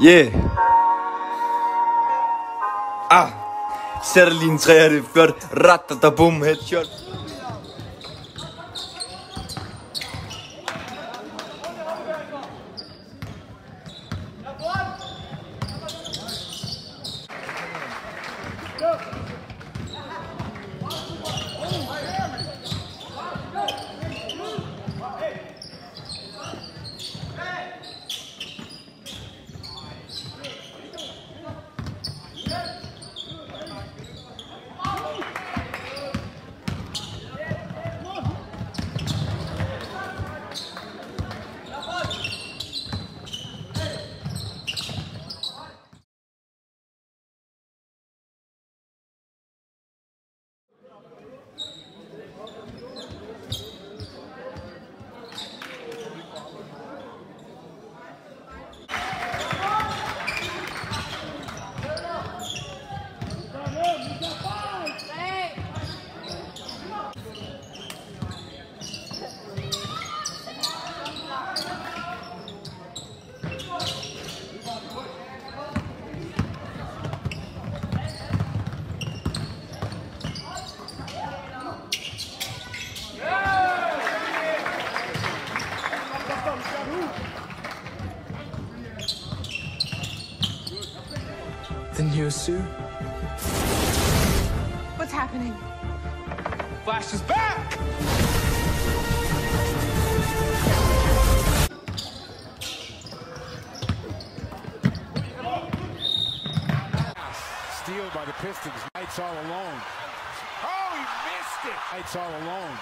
Yeah. Ah. Sætter lige en træer, det er flot. bum headshot. The new suit? What's happening? Flash is back! Steal by the Pistons. Knights all alone. Oh, he missed it. Knights all alone.